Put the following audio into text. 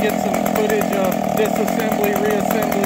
get some footage of disassembly, reassembly of O2